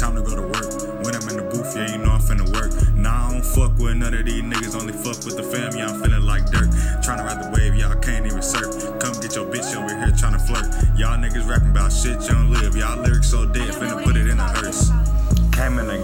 time to go to work. When I'm in the booth, yeah, you know I'm finna work. Nah, I don't fuck with none of these niggas, only fuck with the fam, yeah, I'm feeling like dirt. Tryna ride the wave, y'all can't even surf. Come get your bitch over here tryna flirt. Y'all niggas rapping about shit you don't live. Y'all lyrics so dead, finna put it in a hearse. Came in the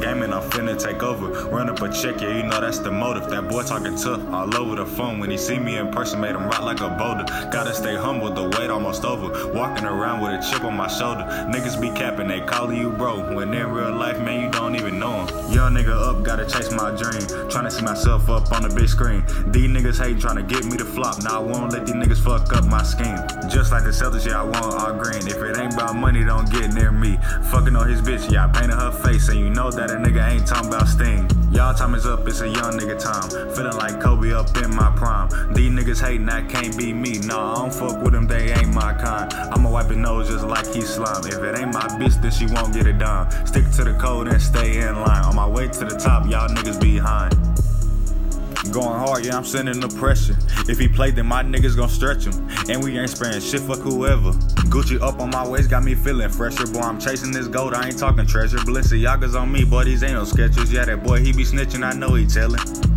finna take over. Run up a check, yeah, you know that's the motive. That boy talking tough all over the phone. When he see me in person, made him rock like a boulder. Gotta stay humble, the weight almost over. Walking around with a chip on my shoulder. Niggas be capping, they calling you bro. When in real life, man, you don't even know him. Young nigga up, gotta chase my dream. Tryna see myself up on the big screen. These niggas hate tryna get me to flop. Now I won't let these niggas fuck up my scheme. Just like the Celtics, yeah, I want all green. If it ain't about money, don't get near me. Fucking on his bitch, yeah, I painted her face and you know that a nigga ain't talking about Sting. Y'all time is up, it's a young nigga time. Feeling like Kobe up in my prime. These niggas hating, that can't be me. Nah, I don't fuck with them, they ain't my kind. I'ma wipe his nose just like he slime. If it ain't my bitch, then she won't get it done. Stick to the code and stay in line. On my way to the top, y'all niggas behind. Going hard, yeah, I'm sending the pressure. If he play, then my niggas gon' stretch him. And we ain't sparing shit, fuck whoever. Gucci up on my waist, got me feeling fresher. Boy, I'm chasing this gold, I ain't talking treasure. Balenciaga's on me, these ain't no sketches. Yeah, that boy, he be snitching, I know he tellin'.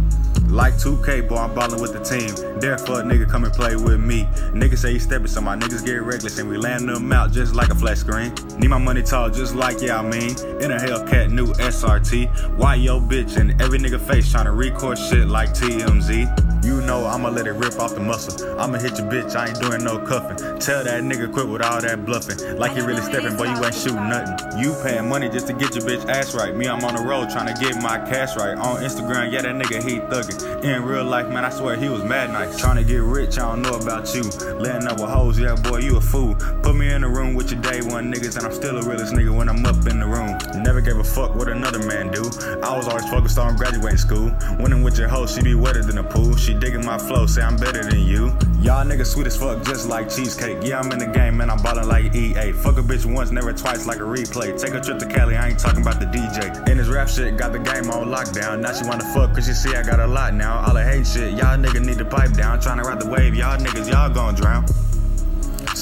Like 2K, boy, I'm ballin' with the team. Therefore, nigga come and play with me. Niggas say he steppin', so my niggas get reckless, and we land them out just like a flat screen. Need my money tall, just like yeah, I mean. In a Hellcat, new SRT. Why yo bitch and every nigga face tryna record shit like TMZ. You know I'ma let it rip off the muscle. I'ma hit your bitch, I ain't doing no cuffing. Tell that nigga quit with all that bluffing. Like you really stepping, boy, you ain't shooting nothing. You paying money just to get your bitch ass right. Me, I'm on the road trying to get my cash right. On Instagram, yeah, that nigga he thuggin'. In real life, man, I swear he was mad nice. Trying to get rich, I don't know about you. Letting up with hoes, yeah, boy, you a fool. Put me in the room with your day one niggas, and I'm still a realest nigga when I'm up in the room. Never gave a fuck what another man do. I was always focused on graduating school. Winning with your hoe, she be wetter than a pool. She digging my flow, say I'm better than you. Y'all niggas sweet as fuck, just like cheesecake. Yeah, I'm in the game, man, I'm ballin' like EA. Fuck a bitch once, never twice, like a replay. Take a trip to Cali, I ain't talking about the DJ. And this rap shit got the game on lockdown. Now she wanna fuck, cause she see I got a lot now. All the hate shit, y'all niggas need to pipe down. Tryna ride the wave, y'all niggas, y'all gon' drown.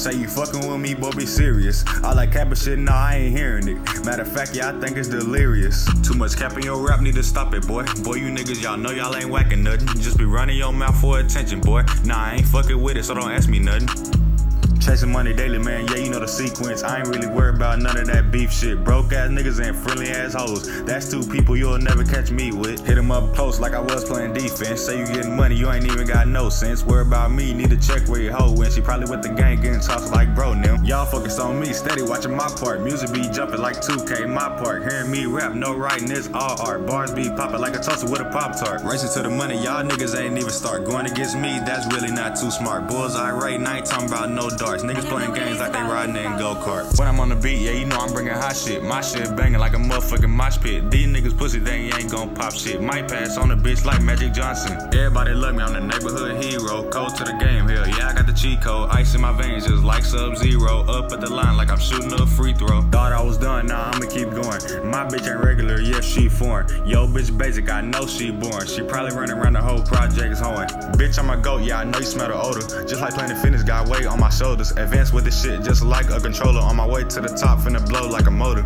Say you fucking with me, boy, be serious. I like capping shit, nah, I ain't hearing it. Matter of fact, yeah, I think it's delirious. Too much capping your rap, need to stop it, boy. Boy, you niggas, y'all know y'all ain't whacking nothing. Just be running your mouth for attention, boy. Nah, I ain't fucking with it, so don't ask me nothing. Chasing money daily, man, yeah, you know the sequence. I ain't really worried about none of that beef shit. Broke ass niggas and friendly ass hoes. That's two people you'll never catch me with. Hit them up close like I was playing defense. Say you getting money, you ain't even got no sense. Worry about me, need to check where your hoe went. She probably with the gang getting tossed like bro now. Y'all focus on me, steady watching my part. Music be jumping like 2K, my part. Hearing me rap, no writing, it's all art. Bars be popping like a toaster with a Pop Tart. Racing to the money, y'all niggas ain't even start. Going against me, that's really not too smart. Bullseye right, ain't talking about no darts. Niggas playing games like they riding in go karts. When I'm on the beat, yeah, you know I'm bringing hot shit. My shit banging like a motherfucking mosh pit. These niggas pussy, they ain't gon' pop shit. Might pass on the bitch like Magic Johnson. Everybody love me, I'm the neighborhood hero. Code to the game, hell yeah, I got the cheat code. Ice in my veins, just like Sub Zero. Up at the line like I'm shooting a free throw. Thought I was done, nah, I'ma keep going. My bitch ain't regular, yeah, she foreign. Yo, bitch basic, I know she born. She probably running around the whole project's hoeing. Bitch, I'm a goat, yeah, I know you smell the odor. Just like Planet Fitness, got weight on my shoulders. Advanced with this shit, just like a controller. On my way to the top, finna blow like a motor.